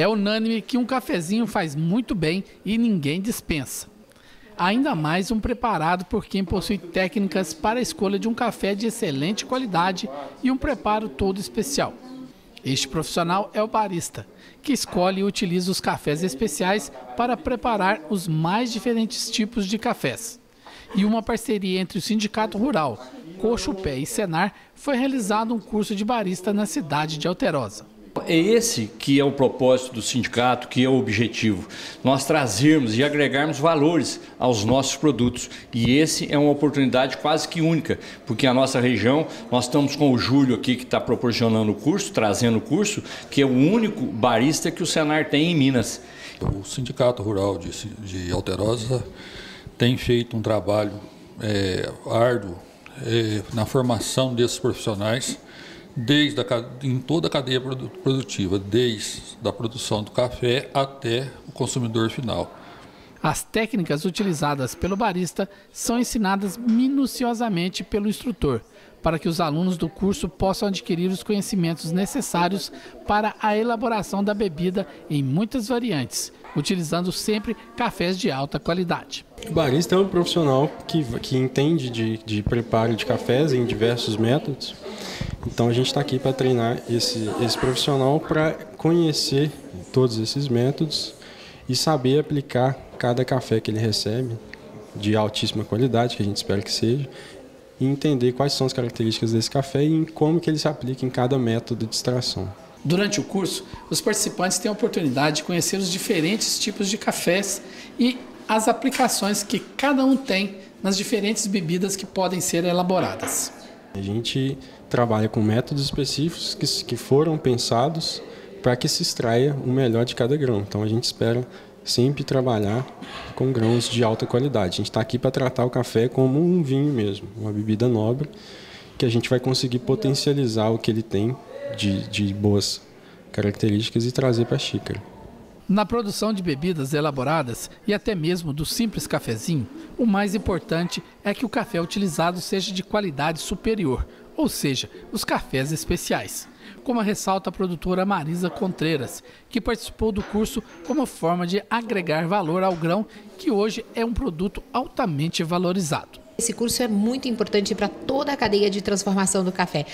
É unânime que um cafezinho faz muito bem e ninguém dispensa. Ainda mais um preparado por quem possui técnicas para a escolha de um café de excelente qualidade e um preparo todo especial. Este profissional é o barista, que escolhe e utiliza os cafés especiais para preparar os mais diferentes tipos de cafés. E uma parceria entre o Sindicato Rural, Coxo Pé e Senar foi realizado um curso de barista na cidade de Alterosa. É esse que é o propósito do sindicato, que é o objetivo. Nós trazermos e agregarmos valores aos nossos produtos. E esse é uma oportunidade quase que única, porque a nossa região, nós estamos com o Júlio aqui que está proporcionando o curso, trazendo o curso, que é o único barista que o Senar tem em Minas. O Sindicato Rural de, de Alterosa tem feito um trabalho é, árduo é, na formação desses profissionais desde a, em toda a cadeia produtiva, desde a produção do café até o consumidor final. As técnicas utilizadas pelo barista são ensinadas minuciosamente pelo instrutor, para que os alunos do curso possam adquirir os conhecimentos necessários para a elaboração da bebida em muitas variantes, utilizando sempre cafés de alta qualidade. O barista é um profissional que, que entende de, de preparo de cafés em diversos métodos então a gente está aqui para treinar esse, esse profissional para conhecer todos esses métodos e saber aplicar cada café que ele recebe de altíssima qualidade, que a gente espera que seja, e entender quais são as características desse café e como que ele se aplica em cada método de extração. Durante o curso, os participantes têm a oportunidade de conhecer os diferentes tipos de cafés e as aplicações que cada um tem nas diferentes bebidas que podem ser elaboradas. A gente trabalha com métodos específicos que, que foram pensados para que se extraia o melhor de cada grão. Então a gente espera sempre trabalhar com grãos de alta qualidade. A gente está aqui para tratar o café como um vinho mesmo, uma bebida nobre, que a gente vai conseguir potencializar o que ele tem de, de boas características e trazer para a xícara. Na produção de bebidas elaboradas e até mesmo do simples cafezinho, o mais importante é que o café utilizado seja de qualidade superior, ou seja, os cafés especiais, como ressalta a produtora Marisa Contreiras, que participou do curso como forma de agregar valor ao grão, que hoje é um produto altamente valorizado. Esse curso é muito importante para toda a cadeia de transformação do café,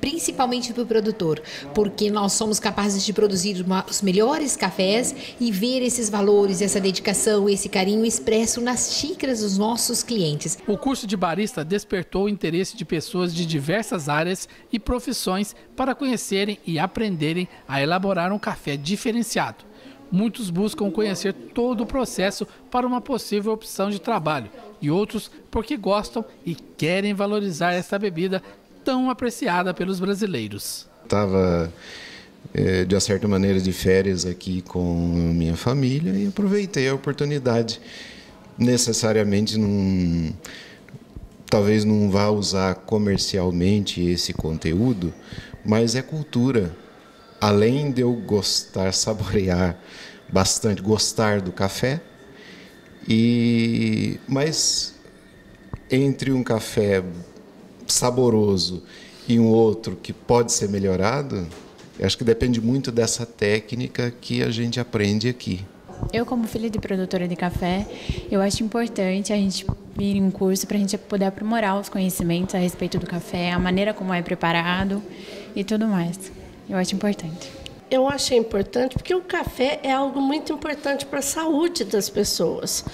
principalmente para o produtor, porque nós somos capazes de produzir uma, os melhores cafés e ver esses valores, essa dedicação, esse carinho expresso nas xícaras dos nossos clientes. O curso de barista despertou o interesse de pessoas de diversas áreas e profissões para conhecerem e aprenderem a elaborar um café diferenciado. Muitos buscam conhecer todo o processo para uma possível opção de trabalho e outros porque gostam e querem valorizar essa bebida tão apreciada pelos brasileiros. Estava, é, de certa maneira, de férias aqui com minha família e aproveitei a oportunidade. Necessariamente não. Talvez não vá usar comercialmente esse conteúdo, mas é cultura além de eu gostar, saborear bastante, gostar do café, e mas entre um café saboroso e um outro que pode ser melhorado, acho que depende muito dessa técnica que a gente aprende aqui. Eu, como filha de produtora de café, eu acho importante a gente vir em um curso para a gente poder aprimorar os conhecimentos a respeito do café, a maneira como é preparado e tudo mais. Eu acho importante. Eu achei importante porque o café é algo muito importante para a saúde das pessoas.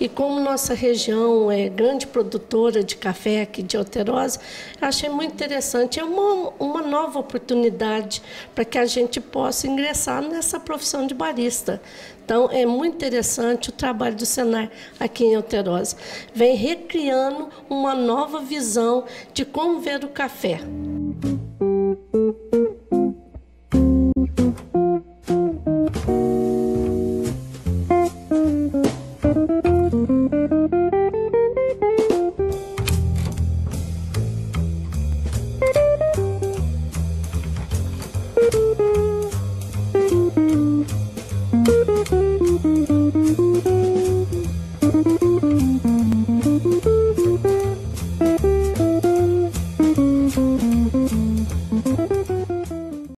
E como nossa região é grande produtora de café aqui de Alterosa, achei muito interessante. É uma, uma nova oportunidade para que a gente possa ingressar nessa profissão de barista. Então, é muito interessante o trabalho do Senar aqui em Alterosa. Vem recriando uma nova visão de como ver o café.